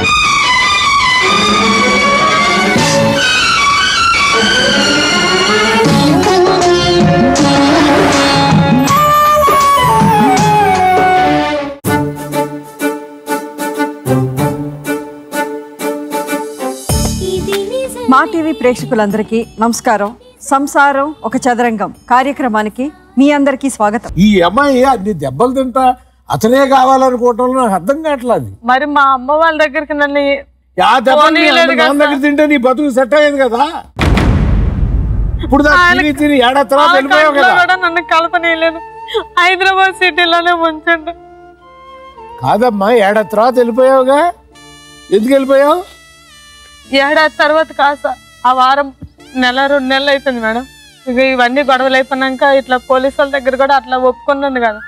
మా టీవీ ప్రేక్షకులందరికీ నమస్కారం. సంసారం ఒక చదరంగం. కార్యక్రమానికి మీ అందరికీ స్వాగతం. ఈ అమ్మాయి అన్ని దెబ్బలు తింటా. అతనే కావాలనుకోవటం నాకు అర్థం కావట్లేదు మరి మా అమ్మ వాళ్ళ దగ్గరికి నన్ను కదా దగ్గర తింటే నీ బతుకు సెట్ అయ్యేది కదా? ఇప్పుడు తిని తిని తర్వాత వెళ్ళిపోయావు కదా? నన్ను కలపనీయలేదు. హైదరాబాద్ సిటీలోనే ఉంచండి. కాదమ్మా ఏడా తర్వాత వెళ్ళిపోయావుగా? ఎందుకు వెళ్ళిపోయావు? ఏడాది తర్వాత కాస ఆ వారం నెల రెండు నెలలు అవుతుంది మేడం. ఇక ఇవన్నీ గొడవలు అయిపోయినాక ఇట్లా పోలీసుల దగ్గర కూడా అట్లా ఒప్పుకున్నాను కదా.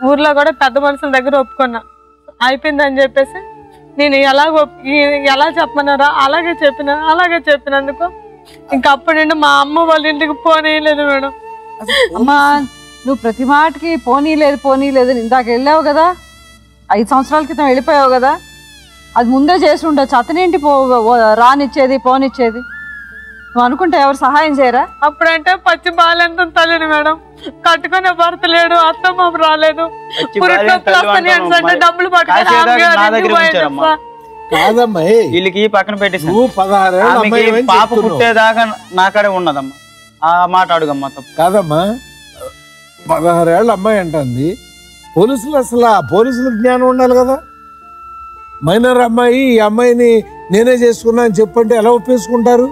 ఊర్లో కూడా పెద్ద మనుషుల దగ్గర ఒప్పుకున్నా. అయిపోయిందని చెప్పేసి నేను ఎలా ఎలా చెప్పమన్నారా అలాగే చెప్పిన అలాగే చెప్పినందుకు ఇంకా అప్పటి నుండి మా అమ్మ వాళ్ళ ఇంటికి పోనీయలేదు మేడం. అమ్మా నువ్వు ప్రతి మాటకి పోనీ లేదు పోనీ లేదు ఇందాక వెళ్ళావు కదా? ఐదు సంవత్సరాల క్రితం వెళ్ళిపోయావు కదా? అది ముందే చేసి ఉండొచ్చు అతనేంటి పో రానిచ్చేది పోనిచ్చేది? నువ్వు అనుకుంటే ఎవరు సహాయం చేయరా? అప్పుడంటే పచ్చి బాలెంత తల్లిని మేడం. కట్టుకునే భర్త లేడు అత్తమ్మ రాలేదు. డబ్బులు కాదమ్మా వీళ్ళకి పక్కన ఏమని పాప? పుట్టేదాకా నా కాడే ఉన్నదమ్మా. ఆ మాట అడుగమ్మా తప్పు. కాదమ్మా పదహారేళ్ళ అమ్మాయి అంటుంది. పోలీసులు అసలు ఆ పోలీసులకు జ్ఞానం ఉండాలి కదా. మైనర్ అమ్మాయి ఈ అమ్మాయిని నేనే చేసుకున్నా అని చెప్పంటే ఎలా ఒప్పేసుకుంటారు?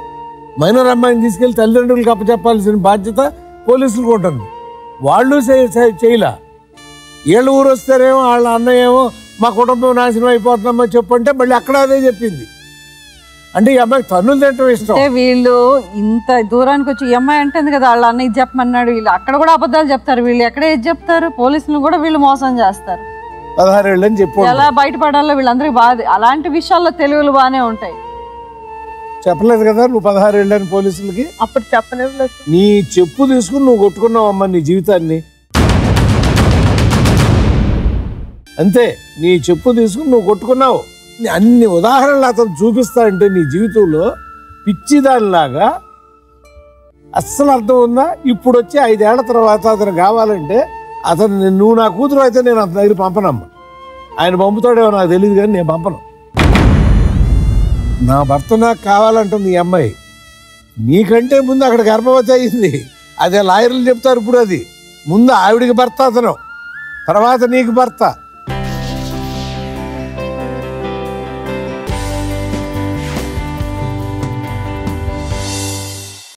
మైనర్ అమ్మాయిని తీసుకెళ్ళి తల్లిదండ్రులకు అప్పచెప్పాల్సిన బాధ్యత పోలీసులకు ఉంటుంది. వాళ్ళు చేయలా. వీళ్ళ ఊరు వస్తారేమో వాళ్ళ అన్నయ్య ఏమో మా కుటుంబం నాశనం అయిపోతుందమ్మా చెప్పంటే మళ్ళీ అక్కడ అదే చెప్పింది. అంటే ఈ అమ్మాయికి తన్నులు తింటం ఇష్టం. వీళ్ళు ఇంత దూరానికి వచ్చి ఈ అమ్మాయి అంటుంది కదా వాళ్ళ అన్న ఇది చెప్పమన్నాడు వీళ్ళు అక్కడ కూడా అబద్ధాలు చెప్తారు వీళ్ళు ఎక్కడ ఏది చెప్తారు? పోలీసులు కూడా వీళ్ళు మోసం చేస్తారు. అని చెప్పు. ఎలా బయటపడాలో వీళ్ళందరికీ బాధ. అలాంటి విషయాల్లో తెలివిలు బాగానే ఉంటాయి. చెప్పలేదు కదా నువ్వు పదహారేళ్ళు అని పోలీసులకి? అప్పుడు చెప్పలేదు నీ చెప్పు తీసుకుని నువ్వు కొట్టుకున్నావు అమ్మ నీ జీవితాన్ని. అంతే నీ చెప్పు తీసుకుని నువ్వు కొట్టుకున్నావు. నీ అన్ని ఉదాహరణలు అతను చూపిస్తా అంటే నీ జీవితంలో పిచ్చిదానిలాగా అస్సలు అర్థం ఉందా? ఇప్పుడు వచ్చి ఐదేళ్ళ తర్వాత అతను కావాలంటే అతను నువ్వు నా కూతురు అయితే నేను అతని దగ్గర పంపనమ్మా. ఆయన పంపుతాడేమో నాకు తెలియదు కానీ నేను పంపను. నా భర్త నాకు కావాలంటుంది ఈ అమ్మాయి. నీకంటే ముందు అక్కడ గర్భవతి అయింది. అదే లాయర్లు చెప్తారు ఇప్పుడు అది. ముందు ఆవిడికి భర్త అతను. తర్వాత నీకు భర్త.